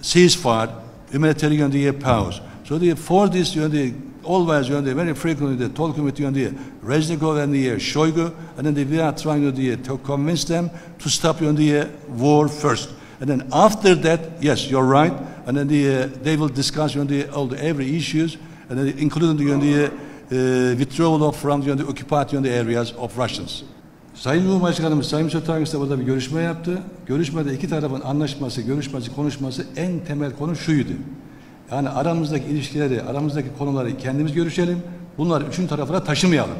ceasefire, humanitarian the powers. So they for this, you know, the, always, you know, the, very frequently, the talking with you know, the Reznikov and the Shoigu, and then they, we are trying to convince them to stop you the war first. And then after that, yes, you're right, and then the, uh, they will discuss you the, all the every issues, and then including the uh, withdrawal of from the occupied you the areas of Russians. Sayın Cumhurbaşkanımız Sayın de burada bir görüşme yaptı. Görüşmede iki tarafın anlaşması, görüşmesi, konuşması en temel konu şuydu. Yani aramızdaki ilişkileri, aramızdaki konuları kendimiz görüşelim. Bunları üçüncü tarafına taşımayalım.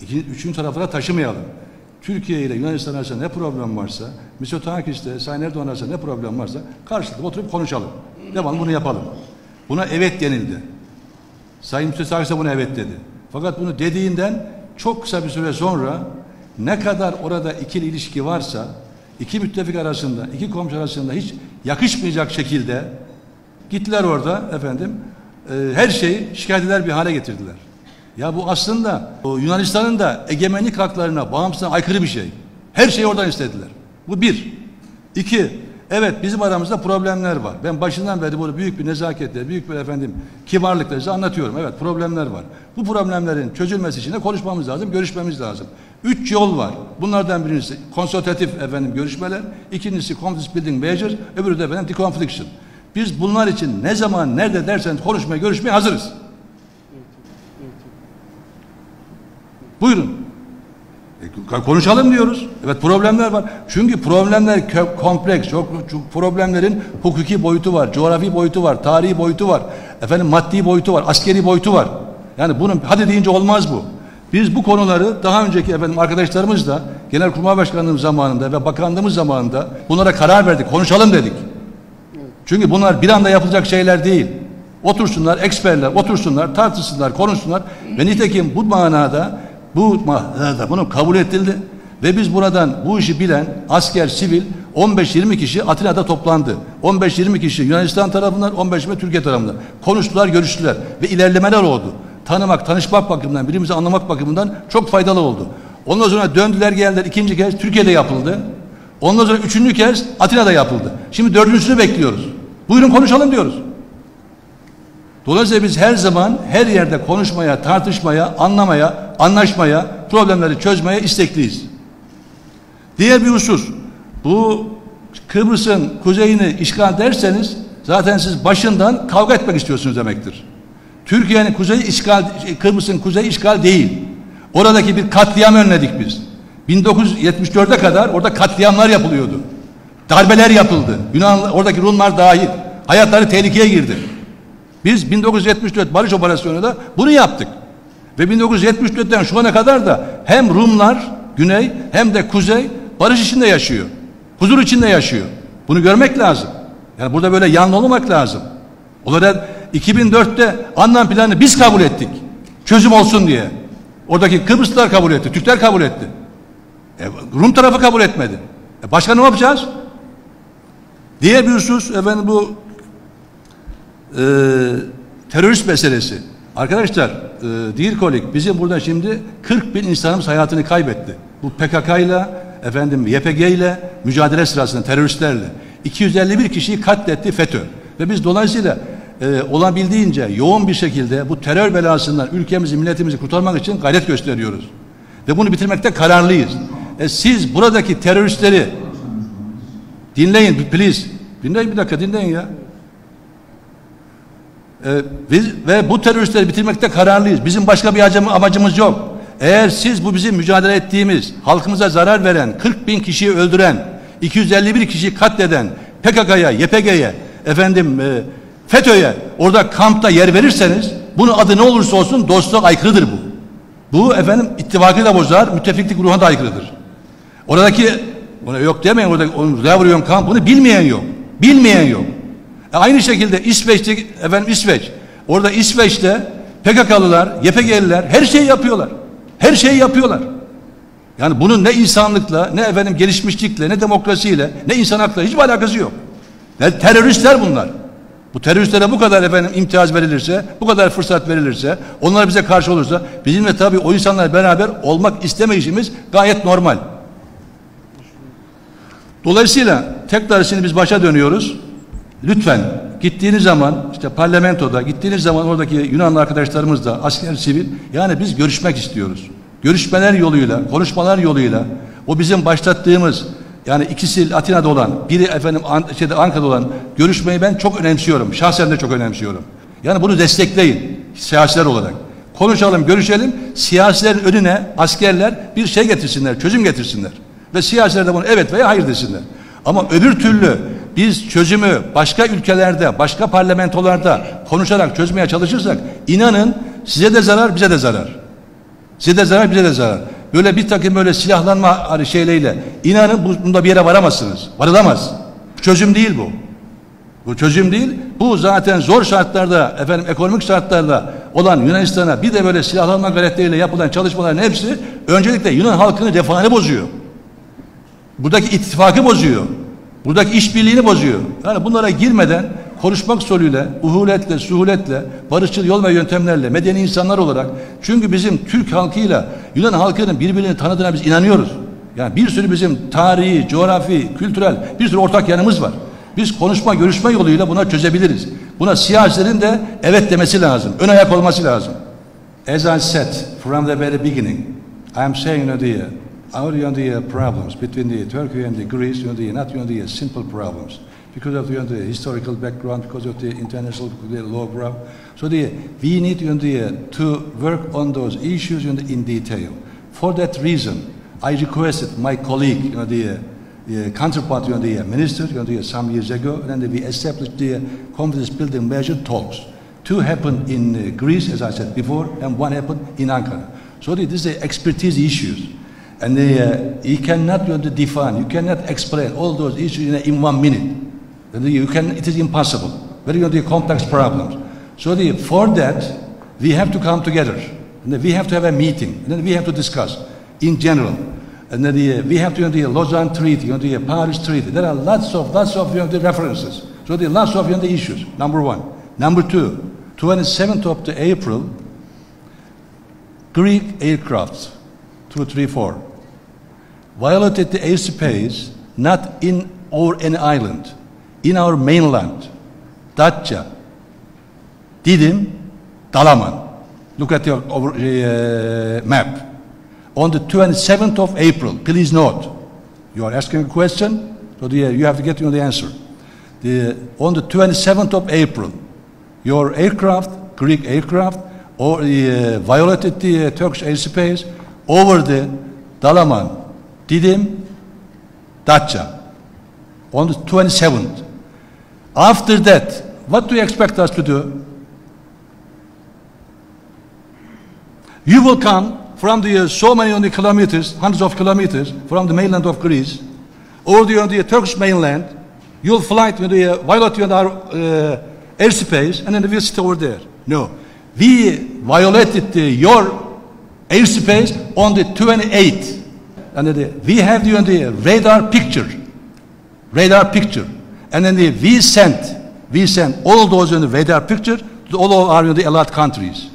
İki, üçüncü tarafına taşımayalım. Türkiye ile Yunanistan arasında ne problem varsa, Mitsotakis'te, Sayın Erdoğan arasında ne problem varsa karşılıklı oturup konuşalım. Devamlı bunu yapalım. Buna evet denildi. Sayın Mitsotakis de buna evet dedi. Fakat bunu dediğinden çok kısa bir süre sonra ne kadar orada ikili ilişki varsa iki müttefik arasında, iki komşu arasında hiç yakışmayacak şekilde gittiler orada efendim e, her şeyi şikayet eder bir hale getirdiler. Ya bu aslında Yunanistan'ın da egemenlik haklarına, bağımsızlığına aykırı bir şey. Her şeyi oradan istediler. Bu bir. İki, evet bizim aramızda problemler var. Ben başından beri bunu büyük bir nezaketle, büyük bir efendim kibarlıkla size anlatıyorum. Evet problemler var. Bu problemlerin çözülmesi için de konuşmamız lazım, görüşmemiz lazım. Üç yol var. Bunlardan birincisi konsultatif efendim görüşmeler, ikincisi conflict building measures, öbürü de efendim deconfliction. Biz bunlar için ne zaman, nerede derseniz konuşmaya, görüşmeye hazırız. Buyurun. Konuşalım diyoruz. Evet problemler var. Çünkü problemler kompleks. Çok, çok problemlerin hukuki boyutu var, coğrafi boyutu var, tarihi boyutu var, efendim maddi boyutu var, askeri boyutu var. Yani bunun hadi deyince olmaz bu. Biz bu konuları daha önceki efendim arkadaşlarımızla Genelkurmay Başkanlığımız zamanında ve bakanlığımız zamanında bunlara karar verdik. Konuşalım dedik. Çünkü bunlar bir anda yapılacak şeyler değil. Otursunlar, eksperler otursunlar, tartışsınlar, konuşsunlar ve nitekim bu manada bu manada bunu kabul edildi ve biz buradan bu işi bilen asker, sivil 15-20 kişi Atina'da toplandı. 15-20 kişi Yunanistan tarafından, 15-20 Türkiye tarafından. Konuştular, görüştüler ve ilerlemeler oldu. Tanımak, tanışmak bakımından, birbirimizi anlamak bakımından çok faydalı oldu. Ondan sonra döndüler geldiler ikinci kez Türkiye'de yapıldı. Ondan sonra üçüncü kez Atina'da yapıldı. Şimdi dördüncüsünü bekliyoruz. Buyurun konuşalım diyoruz. Dolayısıyla biz her zaman her yerde konuşmaya, tartışmaya, anlamaya, anlaşmaya, problemleri çözmeye istekliyiz. Diğer bir husus, bu Kıbrıs'ın kuzeyini işgal derseniz zaten siz başından kavga etmek istiyorsunuz demektir. Türkiye'nin kuzeyi işgal, Kıbrıs'ın kuzeyi işgal değil. Oradaki bir katliam önledik biz. 1974'e kadar orada katliamlar yapılıyordu. Darbeler yapıldı. Yunan, oradaki Rumlar dahil. Hayatları tehlikeye girdi. Biz 1974 barış operasyonunda bunu yaptık. Ve 1974'ten şu ana kadar da hem Rumlar güney hem de kuzey barış içinde yaşıyor. Huzur içinde yaşıyor. Bunu görmek lazım. Yani burada böyle yanlı olmak lazım. Olarak 2004'te anlam planını biz kabul ettik. Çözüm olsun diye. Oradaki Kıbrıslılar kabul etti, Türkler kabul etti. E, Rum tarafı kabul etmedi. E, başka ne yapacağız? Diğer bir husus efendim bu e, terörist meselesi. Arkadaşlar, e, değil kolik bizim burada şimdi 40 bin insanımız hayatını kaybetti. Bu PKK ile efendim YPG ile mücadele sırasında teröristlerle 251 kişiyi katletti FETÖ. Ve biz dolayısıyla e, olabildiğince yoğun bir şekilde bu terör belasından ülkemizi, milletimizi kurtarmak için gayret gösteriyoruz. Ve bunu bitirmekte kararlıyız. E, siz buradaki teröristleri dinleyin please. Dinleyin bir dakika dinleyin ya. E, biz, ve bu teröristleri bitirmekte kararlıyız. Bizim başka bir amacımız yok. Eğer siz bu bizim mücadele ettiğimiz, halkımıza zarar veren, 40 bin kişiyi öldüren, 251 kişiyi katleden, PKK'ya, YPG'ye, efendim e, FETÖ'ye orada kampta yer verirseniz bunu adı ne olursa olsun dostluğa aykırıdır bu. Bu efendim ittifakı da bozar, müttefiklik ruhuna da aykırıdır. Oradaki ona yok demeyin orada Lavrion kamp bunu bilmeyen yok. Bilmeyen yok. E aynı şekilde İsveç'te efendim İsveç. Orada İsveç'te PKK'lılar, YPG'liler her şeyi yapıyorlar. Her şeyi yapıyorlar. Yani bunun ne insanlıkla, ne efendim gelişmişlikle, ne demokrasiyle, ne insan hakları hiçbir alakası yok. Yani teröristler bunlar. Bu teröristlere bu kadar efendim imtiyaz verilirse, bu kadar fırsat verilirse, onlar bize karşı olursa bizimle tabii o insanlar beraber olmak istemeyişimiz gayet normal. Dolayısıyla tekrar şimdi biz başa dönüyoruz. Lütfen gittiğiniz zaman işte parlamentoda gittiğiniz zaman oradaki Yunanlı arkadaşlarımızla asker sivil yani biz görüşmek istiyoruz. Görüşmeler yoluyla, konuşmalar yoluyla o bizim başlattığımız yani ikisi Atina'da olan, biri efendim An şeyde Ankara'da olan görüşmeyi ben çok önemsiyorum. Şahsen de çok önemsiyorum. Yani bunu destekleyin siyasiler olarak. Konuşalım, görüşelim. Siyasilerin önüne askerler bir şey getirsinler, çözüm getirsinler. Ve siyasiler de bunu evet veya hayır desinler. Ama öbür türlü biz çözümü başka ülkelerde, başka parlamentolarda konuşarak çözmeye çalışırsak inanın size de zarar, bize de zarar. Size de zarar, bize de zarar. Böyle bir takım böyle silahlanma şeyleyle inanın bunda bir yere varamazsınız. Varılamaz. Çözüm değil bu. Bu çözüm değil. Bu zaten zor şartlarda, efendim ekonomik şartlarda olan Yunanistan'a bir de böyle silahlanma gayretleriyle yapılan çalışmaların hepsi öncelikle Yunan halkının refahını bozuyor. Buradaki ittifakı bozuyor. Buradaki işbirliğini bozuyor. Yani bunlara girmeden konuşmak yoluyla, uhuletle, suhuletle, barışçıl yol ve yöntemlerle, medeni insanlar olarak çünkü bizim Türk halkıyla Yunan halkının birbirini tanıdığına biz inanıyoruz. Yani bir sürü bizim tarihi, coğrafi, kültürel bir sürü ortak yanımız var. Biz konuşma, görüşme yoluyla buna çözebiliriz. Buna siyasilerin de evet demesi lazım. Ön ayak olması lazım. As I said from the very beginning, I am saying you know, our you know, the problems between the Turkey and the Greece, you know, the, not you know, the simple problems. Because of you know, the historical background, because of the international the law problem. So the, we need you know, the, to work on those issues you know, in detail. For that reason, I requested my colleague, you know, the the counterpart, you know, the minister, you know, some years ago, and we established the confidence building measure talks. Two happened in uh, Greece, as I said before, and one happened in Ankara. So this is expertise issues. And uh, you cannot you define, you cannot explain all those issues in, in one minute. You can, it is impossible. Very complex problems. So the, for that, we have to come together. And we have to have a meeting. And then we have to discuss in general. And then the, we have to you know, the Lausanne Treaty, you know, the Paris Treaty. There are lots of lots of you know, the references. So are lots of you know, the issues. Number one. Number two. 27th of the April, Greek aircrafts, 234, violated the airspace not in or any island, in our mainland, Datça, Didim, Dalaman. Look at your uh, map on the 27th of April. Please note, you are asking a question, so the, you have to get you the answer. The, on the 27th of April, your aircraft, Greek aircraft, or uh, violated the uh, Turkish airspace over the Dalaman, Didim, Dacha on the 27th. After that, what do you expect us to do? You will come from the uh, so many kilometers, hundreds of kilometers from the mainland of Greece, or the, on the Turkish mainland, you'll fly to the uh, violate our uh, airspace, and then we'll sit over there. No, we violated the, your airspace on the 28th, and then we have the, the radar picture, radar picture, and then the, we sent, we sent all those in the radar picture to all of our you the allied countries.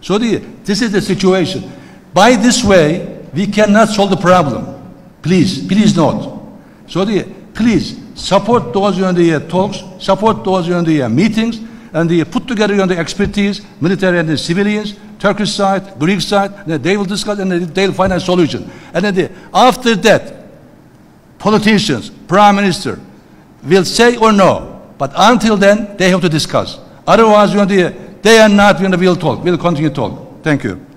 So the, this is the situation. By this way, we cannot solve the problem. Please, please note. So the, please support those in the uh, talks, support those in the uh, meetings, and they put together on the expertise, military and the civilians, Turkish side, Greek side, they will discuss and they will find a solution. And then the, after that, politicians, prime minister, will say or no. But until then, they have to discuss. Otherwise, they are not going to will talk. We'll continue to talk. Thank you.